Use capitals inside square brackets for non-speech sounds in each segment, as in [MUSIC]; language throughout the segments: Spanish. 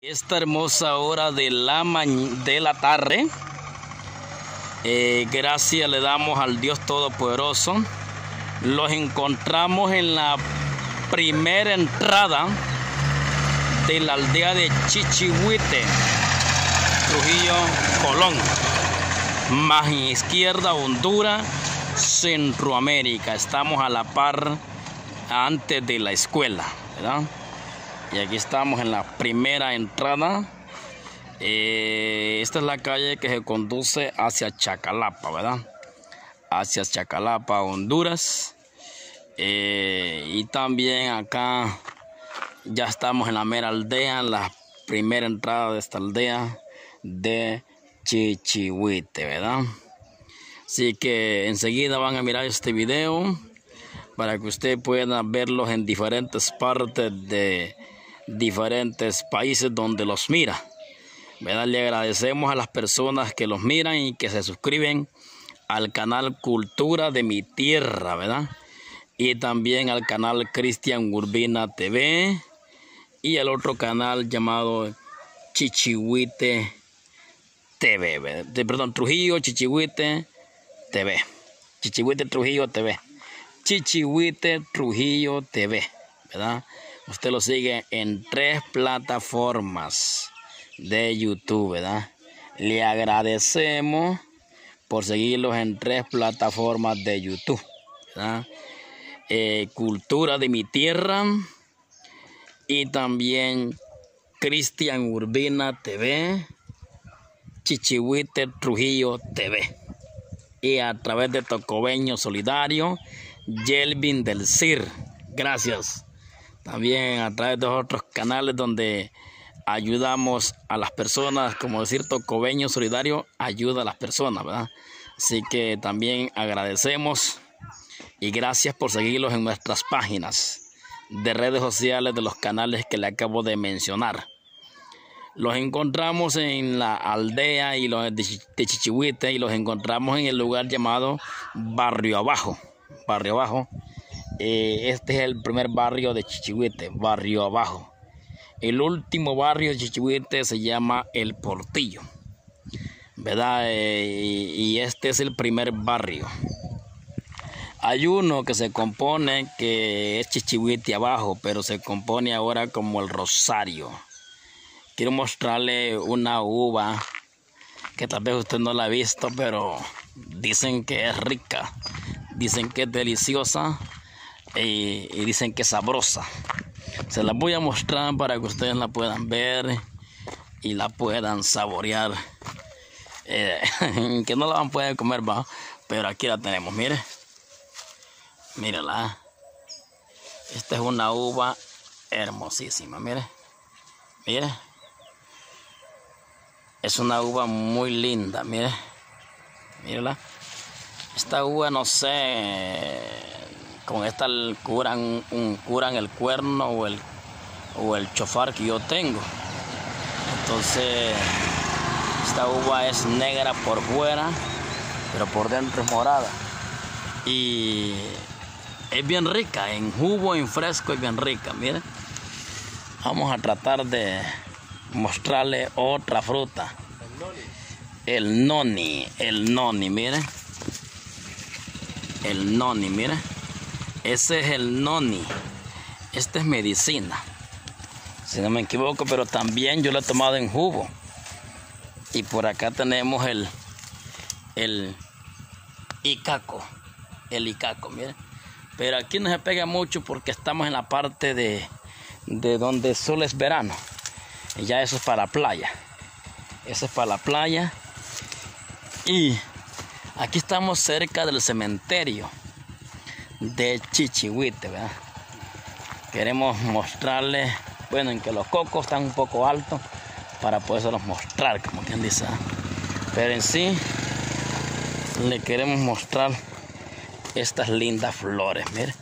Esta hermosa hora de la, de la tarde, eh, gracias le damos al Dios Todopoderoso. Los encontramos en la primera entrada de la aldea de Chichihuite, Trujillo, Colón. Más izquierda, Honduras, Centroamérica. Estamos a la par antes de la escuela, ¿verdad? Y aquí estamos en la primera entrada. Eh, esta es la calle que se conduce hacia Chacalapa, ¿verdad? Hacia Chacalapa, Honduras. Eh, y también acá ya estamos en la mera aldea, la primera entrada de esta aldea de Chichihuite, ¿verdad? Así que enseguida van a mirar este video para que usted pueda verlos en diferentes partes de diferentes países donde los mira. ¿verdad? Le agradecemos a las personas que los miran y que se suscriben al canal Cultura de mi Tierra, ¿verdad? Y también al canal Cristian Urbina TV y el otro canal llamado Chichihuite TV, perdón, Trujillo Chichihuite TV. Chichihuite Trujillo TV. Chichihuite Trujillo TV, ¿verdad? Usted lo sigue en tres plataformas de YouTube, ¿verdad? Le agradecemos por seguirlos en tres plataformas de YouTube, ¿verdad? Eh, Cultura de mi tierra y también Cristian Urbina TV, Chichihuite Trujillo TV y a través de Tocobeño Solidario, Yelvin del CIR. Gracias. También a través de otros canales donde ayudamos a las personas, como decir Tocobeño Solidario, ayuda a las personas, ¿verdad? Así que también agradecemos y gracias por seguirlos en nuestras páginas de redes sociales de los canales que le acabo de mencionar. Los encontramos en la aldea y los de Chichihuite y los encontramos en el lugar llamado Barrio Abajo. Barrio Abajo eh, este es el primer barrio de Chichihuite, barrio abajo. El último barrio de Chichihuite se llama El Portillo, ¿verdad? Eh, y, este es el primer barrio. Hay uno que se compone que es Chichihuite abajo, pero se compone ahora como el Rosario. Quiero mostrarle una uva que tal vez usted no la ha visto, pero dicen que es rica, dicen que es deliciosa y, dicen que es sabrosa. Se la voy a mostrar para que ustedes la puedan ver y la puedan saborear. Eh, [LAUGHS] que no la van a poder comer, ¿va? pero aquí la tenemos, mire. Mírala. Esta es una uva hermosísima, mire. Mire. Es una uva muy linda, mire. Mírala. Esta uva no sé con esta curan, curan el cuerno o el, o el chofar que yo tengo. Entonces, esta uva es negra por fuera, pero por dentro es morada. Y es bien rica, en jugo, en fresco es bien rica, miren. Vamos a tratar de mostrarle otra fruta. El noni, el noni, miren. El noni, miren. Ese es el noni. Esta es medicina. Si no me equivoco, pero también yo lo he tomado en jugo. Y por acá tenemos el, el icaco. El icaco, miren. Pero aquí no se pega mucho porque estamos en la parte de, de donde solo es verano. Y ya eso es para la playa. Eso es para la playa. Y aquí estamos cerca del cementerio de Chichihuite, ¿verdad? Queremos mostrarles, bueno, en que los cocos están un poco altos para poderlos mostrar, como quien dice. Pero en sí, le queremos mostrar estas lindas flores, mire.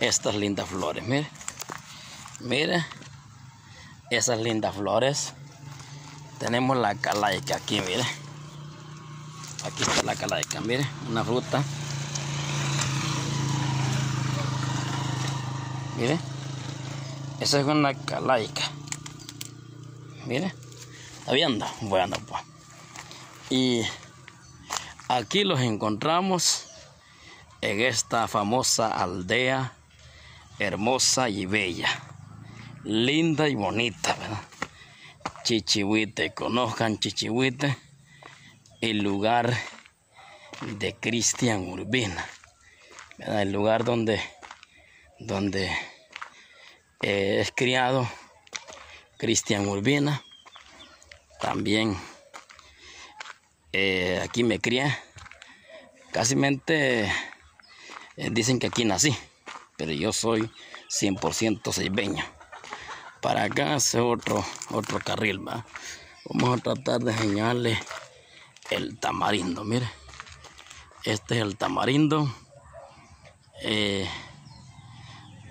Estas lindas flores, mire. Mire, esas lindas flores. Tenemos la calaica aquí, mire. Aquí está la calaica, mire, una fruta Mire, esa es una calaica. Mire, ¿está? Bueno, pues. Y aquí los encontramos en esta famosa aldea hermosa y bella, linda y bonita, ¿verdad? Chichihuite, conozcan Chichihuite, el lugar de Cristian Urbina, el lugar donde, donde eh, es criado Cristian Urbina, también eh, aquí me crié, casi eh, dicen que aquí nací, pero yo soy 100% seibeño. Para acá es otro, otro carril, ¿va? Vamos a tratar de enseñarle el tamarindo, mire. Este es el tamarindo.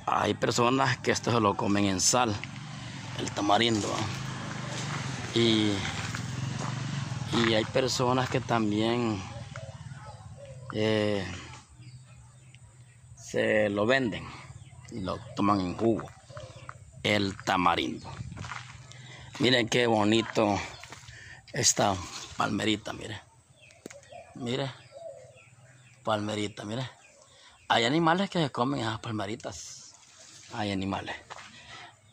Hay personas que esto se lo comen en sal, el tamarindo. Y, y hay personas que también eh, se lo venden y lo toman en jugo. El tamarindo. Miren qué bonito esta palmerita, mire. Mire. Palmerita, mire. Hay animales que se comen esas palmeritas. Hay animales.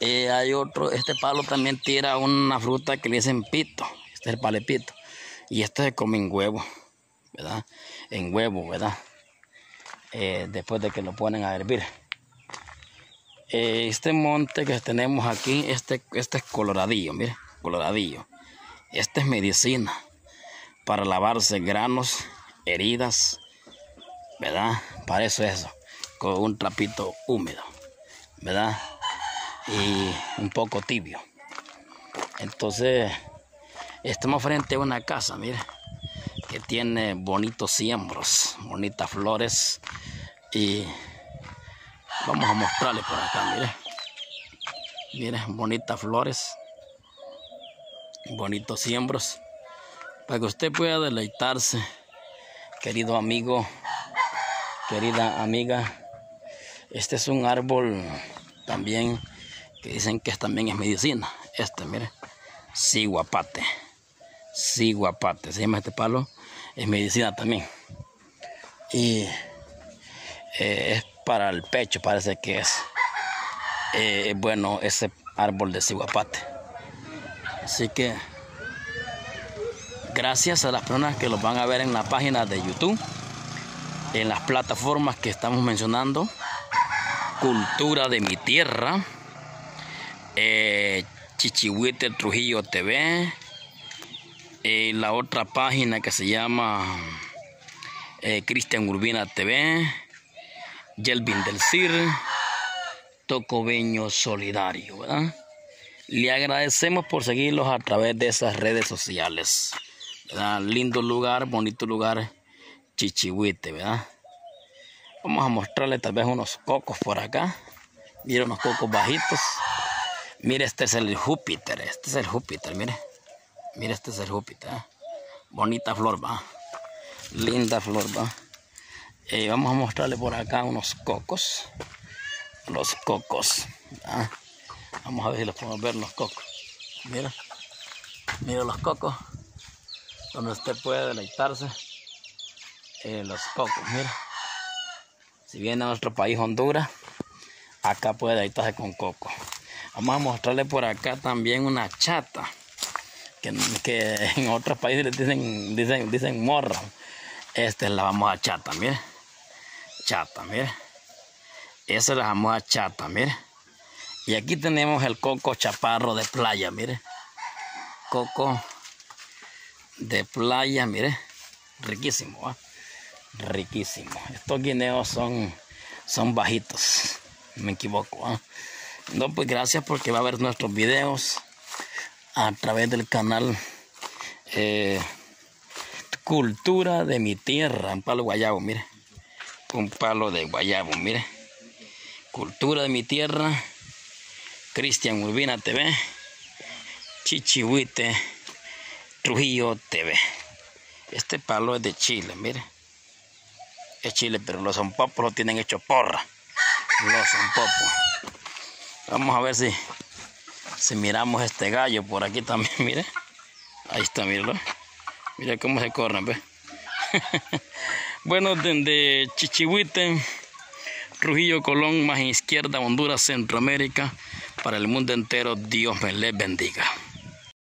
Hay otro, este palo también tira una fruta que le dicen pito. Este es el palepito. Y este se come en huevo, ¿verdad? En huevo, ¿verdad? Eh, después de que lo ponen a hervir. Eh, este monte que tenemos aquí, este, este es coloradillo, mire, coloradillo. Este es medicina para lavarse granos, heridas, ¿verdad? Para eso es eso, con un trapito húmedo, ¿verdad? Y un poco tibio. Entonces, estamos frente a una casa, mire, que tiene bonitos siembros, bonitas flores y vamos a mostrarle por acá, mire. Mire, bonitas flores, bonitos siembros, para que usted pueda deleitarse, querido amigo, querida amiga. Este es un árbol también que dicen que también es medicina. Este, mire, siguapate, siguapate, se llama este palo, es medicina también. Y eh, es para el pecho, parece que es eh, bueno ese árbol de ciguapate. Así que gracias a las personas que los van a ver en la página de YouTube, en las plataformas que estamos mencionando, Cultura de mi Tierra, eh, Chichihuite Trujillo TV, eh, la otra página que se llama Cristian Urbina TV, Yelvin del CIR, Tocobeño Solidario, ¿verdad? Le agradecemos por seguirlos a través de esas redes sociales. ¿verdad? Lindo lugar, bonito lugar, Chichihuite, ¿verdad? Vamos a mostrarle tal vez unos cocos por acá. Mire unos cocos bajitos. Mire, este es el Júpiter, este es el Júpiter, mire. Mire, este es el Júpiter. ¿eh? Bonita flor, va. Linda flor, va. Eh, vamos a mostrarle por acá unos cocos. Los cocos. Vamos a ver si los podemos ver los cocos. Mira. Mira los cocos. Donde usted puede deleitarse. Eh, los cocos, mira. Si viene a nuestro país Honduras, acá puede deleitarse con coco. Vamos a mostrarle por acá también una chata. Que, en otros países dicen, dicen, dicen morra. Esta la vamos a chata, mire chata, mire. Esa es la jamoa chata, mire. Y aquí tenemos el coco chaparro de playa, mire. Coco de playa, mire. Riquísimo, ¿eh? Riquísimo. Estos guineos son, son bajitos. Me equivoco, ¿eh? No, pues gracias porque va a ver nuestros videos a través del canal eh, Cultura de mi tierra en Palo Guayabo, mire un palo de guayabo, mire. Cultura de mi tierra, Cristian Urbina TV, Chichihuite, Trujillo TV. Este palo es de Chile, mire. Es Chile, pero los zompopos lo tienen hecho porra. Los zompopos. Vamos a ver si, Si miramos este gallo por aquí también, mire. Ahí está, míralo. Mira cómo se corren, ¿ves? [LAUGHS] bueno, desde Chichihuite, Trujillo, Colón, más izquierda, Honduras, Centroamérica, para el mundo entero, Dios me les bendiga.